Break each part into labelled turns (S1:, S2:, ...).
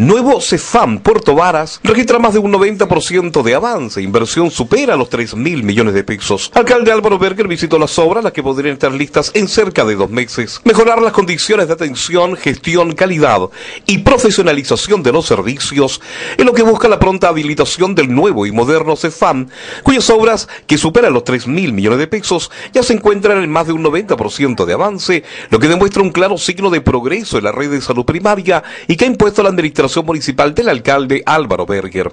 S1: Nuevo Cefam Puerto Varas registra más de un 90% de avance. Inversión supera los 3 mil millones de pesos. Alcalde Álvaro Berger visitó las obras, las que podrían estar listas en cerca de dos meses. Mejorar las condiciones de atención, gestión, calidad y profesionalización de los servicios es lo que busca la pronta habilitación del nuevo y moderno Cefam, cuyas obras, que superan los 3 mil millones de pesos, ya se encuentran en más de un 90% de avance, lo que demuestra un claro signo de progreso en la red de salud primaria y que ha impuesto la administración Municipal del alcalde Álvaro Berger.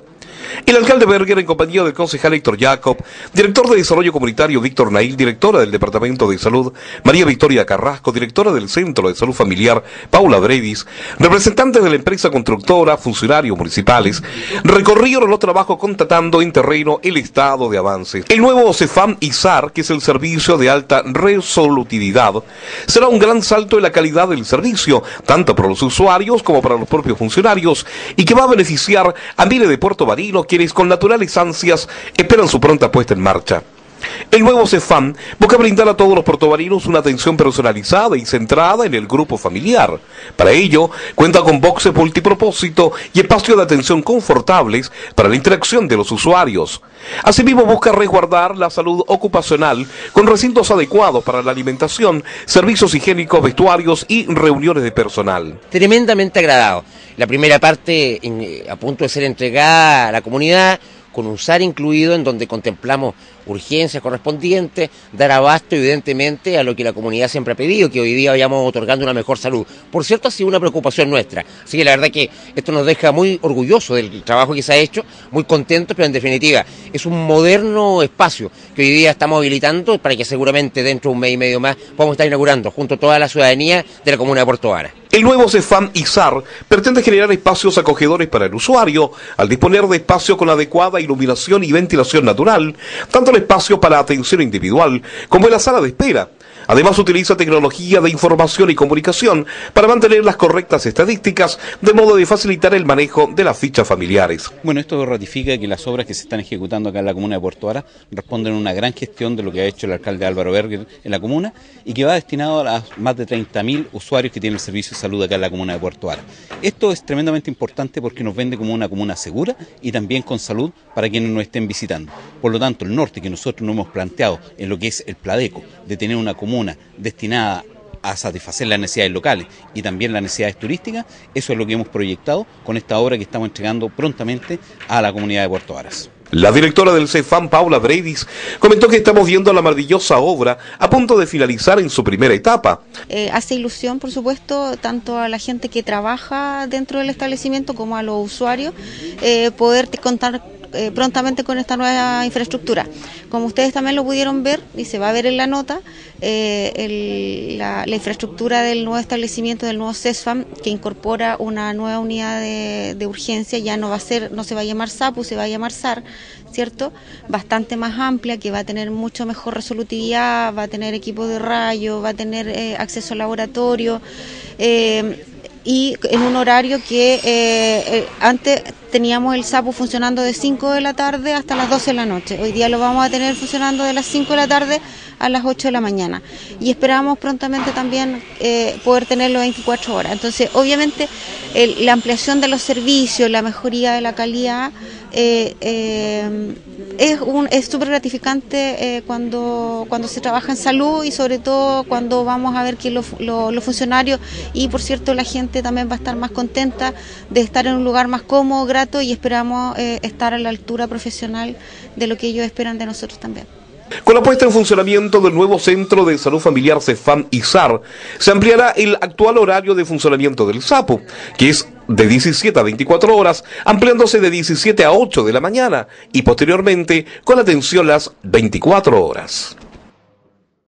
S1: El alcalde Berger, en compañía del concejal Héctor Jacob, director de Desarrollo Comunitario Víctor Nail, directora del Departamento de Salud María Victoria Carrasco, directora del Centro de Salud Familiar Paula Brevis, representantes de la empresa constructora, funcionarios municipales, recorrieron los trabajos constatando en terreno el estado de avance. El nuevo CEFAM ISAR, que es el servicio de alta resolutividad, será un gran salto en la calidad del servicio, tanto para los usuarios como para los propios funcionarios, y que va a beneficiar a miles de Puerto Marinos quienes con naturales ansias esperan su pronta puesta en marcha. El nuevo CEFAM busca brindar a todos los portovarinos una atención personalizada y centrada en el grupo familiar. Para ello, cuenta con boxes multipropósito y espacios de atención confortables para la interacción de los usuarios. Asimismo, busca resguardar la salud ocupacional con recintos adecuados para la alimentación, servicios higiénicos, vestuarios y reuniones de personal.
S2: Tremendamente agradado. La primera parte eh, a punto de ser entregada a la comunidad con un SAR incluido en donde contemplamos urgencias correspondientes, dar abasto evidentemente a lo que la comunidad siempre ha pedido, que hoy día vayamos otorgando una mejor salud. Por cierto, ha sido una preocupación nuestra. Así que la verdad que esto nos deja muy orgullosos del trabajo que se ha hecho, muy contentos, pero en definitiva es un moderno espacio que hoy día estamos habilitando para que seguramente dentro de un mes y medio más podamos estar inaugurando junto a toda la ciudadanía de la comuna de Puerto Vara.
S1: El nuevo CEFAM ISAR pretende generar espacios acogedores para el usuario al disponer de espacios con adecuada iluminación y ventilación natural, tanto el espacio para atención individual como en la sala de espera Además utiliza tecnología de información y comunicación para mantener las correctas estadísticas de modo de facilitar el manejo de las fichas familiares.
S3: Bueno, esto ratifica que las obras que se están ejecutando acá en la comuna de Puerto Ara responden a una gran gestión de lo que ha hecho el alcalde Álvaro Berger en la comuna y que va destinado a las más de 30.000 usuarios que tienen el servicio de salud acá en la comuna de Puerto Ara. Esto es tremendamente importante porque nos vende como una comuna segura y también con salud para quienes nos estén visitando. Por lo tanto, el norte que nosotros nos hemos planteado en lo que es el Pladeco, de tener una comuna destinada a satisfacer las necesidades locales y también las necesidades turísticas, eso es lo que hemos proyectado con esta obra que estamos entregando prontamente a la comunidad de Puerto Varas.
S1: La directora del CEFAM, Paula Brevis, comentó que estamos viendo la maravillosa obra a punto de finalizar en su primera etapa.
S4: Eh, hace ilusión, por supuesto, tanto a la gente que trabaja dentro del establecimiento como a los usuarios, eh, poder contar eh, prontamente con esta nueva infraestructura. Como ustedes también lo pudieron ver y se va a ver en la nota, eh, la, infraestructura del nuevo establecimiento del nuevo CESFAM que incorpora una nueva unidad de, urgencia ya no va a ser, no se va a llamar SAPU, se va a llamar SAR, ¿cierto? Bastante más amplia, que va a tener mucho mejor resolutividad, va a tener equipo de rayo, va a tener eh, acceso al laboratorio y en un horario que eh, eh, antes teníamos el SAPU funcionando de 5 de la tarde hasta las 12 de la noche. Hoy día lo vamos a tener funcionando de las 5 de la tarde a las 8 de la mañana. Y esperamos prontamente también eh, poder tenerlo 24 horas. Entonces, obviamente, la ampliación de los servicios, la mejoría de la calidad eh, eh, es un, es súper gratificante eh, cuando, cuando se trabaja en salud y sobre todo cuando vamos a ver que los, funcionarios y por cierto la gente también va a estar más contenta de estar en un lugar más cómodo, grato y esperamos estar a la altura profesional de lo que ellos esperan de nosotros también.
S1: Con la puesta en funcionamiento del nuevo Centro de Salud Familiar Cefam ISAR, se ampliará el actual horario de funcionamiento del SAPO, que es de 17 a 24 horas, ampliándose de 17 a 8 de la mañana y posteriormente con atención las 24 horas.